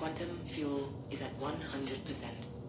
Quantum fuel is at 100%.